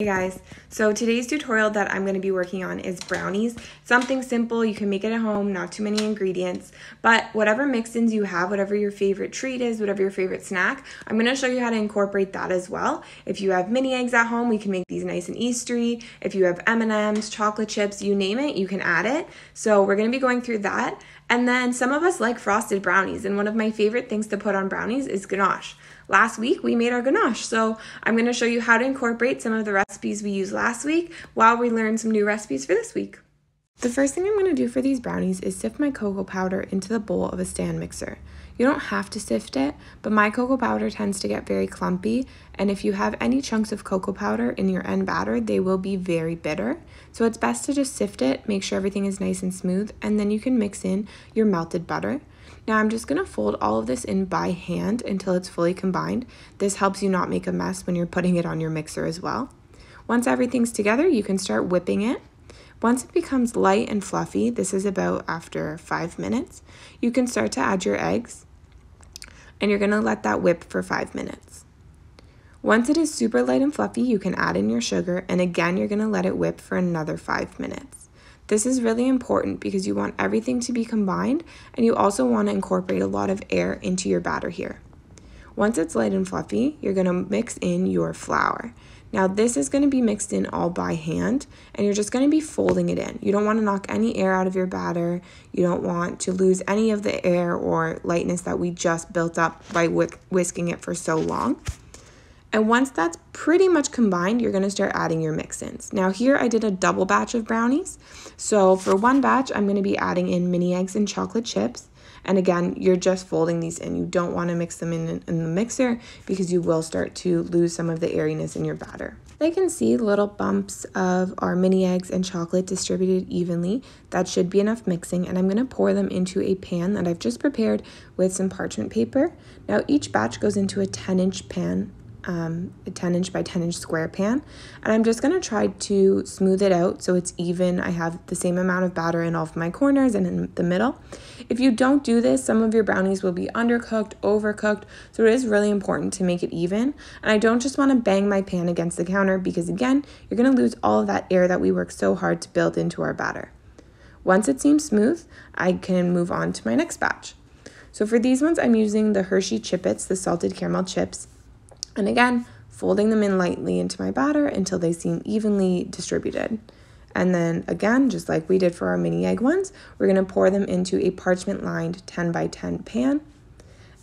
Hey guys, so today's tutorial that I'm going to be working on is brownies. Something simple, you can make it at home, not too many ingredients, but whatever mix-ins you have, whatever your favorite treat is, whatever your favorite snack, I'm going to show you how to incorporate that as well. If you have mini eggs at home, we can make these nice and Eastery. If you have M&Ms, chocolate chips, you name it, you can add it. So we're going to be going through that. And then some of us like frosted brownies, and one of my favorite things to put on brownies is ganache. Last week we made our ganache, so I'm going to show you how to incorporate some of the recipes we used last week while we learn some new recipes for this week. The first thing I'm going to do for these brownies is sift my cocoa powder into the bowl of a stand mixer. You don't have to sift it, but my cocoa powder tends to get very clumpy, and if you have any chunks of cocoa powder in your end batter, they will be very bitter. So it's best to just sift it, make sure everything is nice and smooth, and then you can mix in your melted butter. Now I'm just going to fold all of this in by hand until it's fully combined. This helps you not make a mess when you're putting it on your mixer as well. Once everything's together, you can start whipping it. Once it becomes light and fluffy, this is about after five minutes, you can start to add your eggs and you're gonna let that whip for five minutes. Once it is super light and fluffy, you can add in your sugar and again, you're gonna let it whip for another five minutes. This is really important because you want everything to be combined and you also want to incorporate a lot of air into your batter here. Once it's light and fluffy, you're going to mix in your flour. Now this is going to be mixed in all by hand and you're just going to be folding it in. You don't want to knock any air out of your batter. You don't want to lose any of the air or lightness that we just built up by whisking it for so long. And once that's pretty much combined, you're gonna start adding your mix-ins. Now here I did a double batch of brownies. So for one batch, I'm gonna be adding in mini eggs and chocolate chips. And again, you're just folding these in. You don't wanna mix them in, in the mixer because you will start to lose some of the airiness in your batter. I can see little bumps of our mini eggs and chocolate distributed evenly. That should be enough mixing and I'm going to pour them into a pan that I've just prepared with some parchment paper. Now each batch goes into a 10 inch pan um, a 10 inch by 10 inch square pan and I'm just going to try to smooth it out so it's even. I have the same amount of batter in all of my corners and in the middle. If you don't do this, some of your brownies will be undercooked, overcooked, so it is really important to make it even. And I don't just want to bang my pan against the counter because again, you're going to lose all of that air that we worked so hard to build into our batter. Once it seems smooth, I can move on to my next batch. So for these ones, I'm using the Hershey Chip-Its, the salted caramel chips. And again, folding them in lightly into my batter until they seem evenly distributed. And then again, just like we did for our mini egg ones, we're gonna pour them into a parchment lined 10 by 10 pan.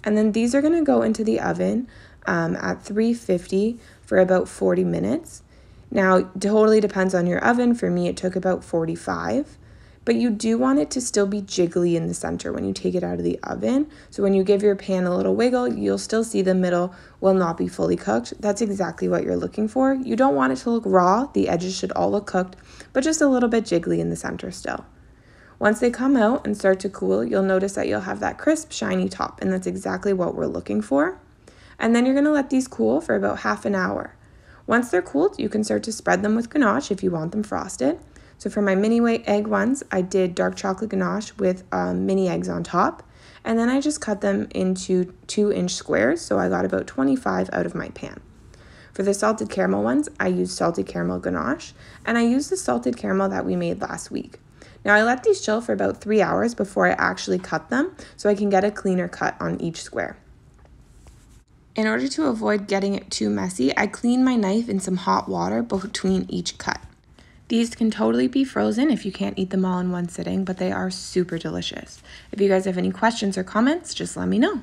And then these are gonna go into the oven um, at 350 for about 40 minutes. Now, totally depends on your oven. For me, it took about 45 but you do want it to still be jiggly in the center when you take it out of the oven. So when you give your pan a little wiggle, you'll still see the middle will not be fully cooked. That's exactly what you're looking for. You don't want it to look raw. The edges should all look cooked, but just a little bit jiggly in the center still. Once they come out and start to cool, you'll notice that you'll have that crisp, shiny top, and that's exactly what we're looking for. And then you're gonna let these cool for about half an hour. Once they're cooled, you can start to spread them with ganache if you want them frosted. So for my mini egg ones, I did dark chocolate ganache with um, mini eggs on top. And then I just cut them into two inch squares. So I got about 25 out of my pan. For the salted caramel ones, I used salted caramel ganache. And I used the salted caramel that we made last week. Now I let these chill for about three hours before I actually cut them so I can get a cleaner cut on each square. In order to avoid getting it too messy, I clean my knife in some hot water between each cut. These can totally be frozen if you can't eat them all in one sitting, but they are super delicious. If you guys have any questions or comments, just let me know.